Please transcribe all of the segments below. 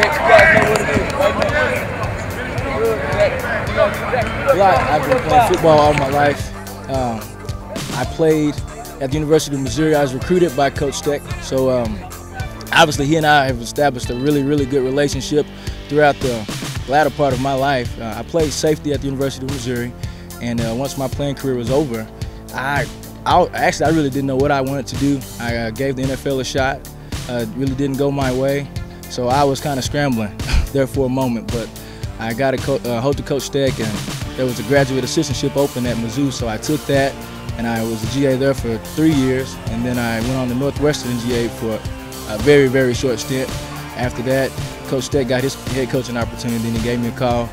Next, you guys know what it is. I've been playing football all my life. Um, I played at the University of Missouri. I was recruited by Coach Steck. So um, obviously he and I have established a really, really good relationship throughout the latter part of my life. Uh, I played safety at the University of Missouri. And uh, once my playing career was over, I, I, actually I really didn't know what I wanted to do. I uh, gave the NFL a shot. Uh, really didn't go my way. So I was kind of scrambling there for a moment. But I got a co uh, hold to Coach Steck and there was a graduate assistantship open at Mizzou, so I took that and I was a GA there for three years, and then I went on to Northwestern GA for a very, very short stint. After that, Coach Steck got his head coaching opportunity, and he gave me a call,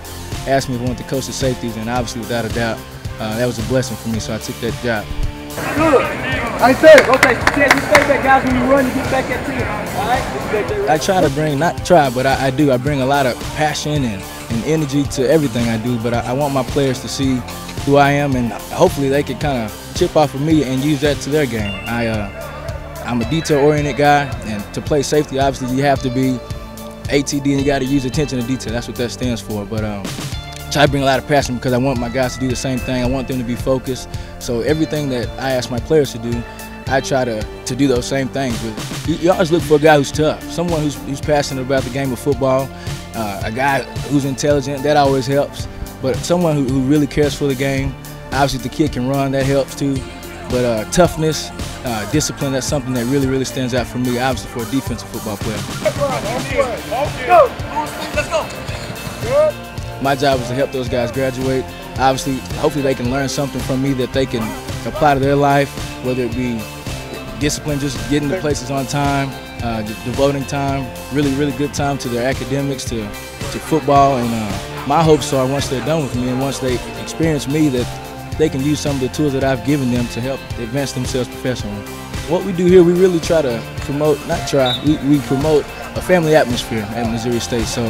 asked me if I wanted to coach the safeties, and obviously, without a doubt, uh, that was a blessing for me, so I took that job. I said, okay, Ted, you stay guys, when you run, you get back at 10, all right? I try to bring, not try, but I, I do, I bring a lot of passion and and energy to everything I do, but I, I, want my players to see who I am, and hopefully they can kind of chip off of me and use that to their game. I, uh, I'm a detail-oriented guy, and to play safety, obviously you have to be ATD and you got to use attention to detail. That's what that stands for. But um, try to bring a lot of passion because I want my guys to do the same thing. I want them to be focused. So everything that I ask my players to do, I try to, to do those same things. But you, you always look for a guy who's tough, someone who's, who's passionate about the game of football, uh, a guy who's intelligent, that always helps. But someone who, who, really cares for the game, obviously the kid can run, that helps too. But uh, toughness, uh, discipline, that's something that really, really stands out for me, obviously for a defensive football player. Let's go. My job is to help those guys graduate. Obviously, hopefully they can learn something from me that they can apply to their life, whether it be discipline, just getting to places on time, uh, devoting time, really, really good time to their academics, to, to football. And uh, my hopes are once they're done with me and once they experience me that they can use some of the tools that I've given them to help advance themselves professionally. What we do here, we really try to promote, not try, we, we promote a family atmosphere at Missouri State. So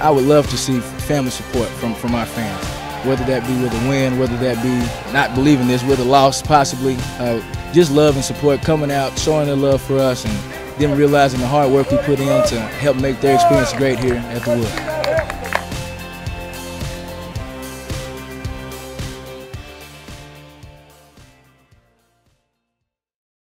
I would love to see family support from, from our fans, whether that be with a win, whether that be not believing this, with a loss possibly. Uh, just love and support coming out, showing their love for us, and them realizing the hard work we put in to help make their experience great here at the Wood.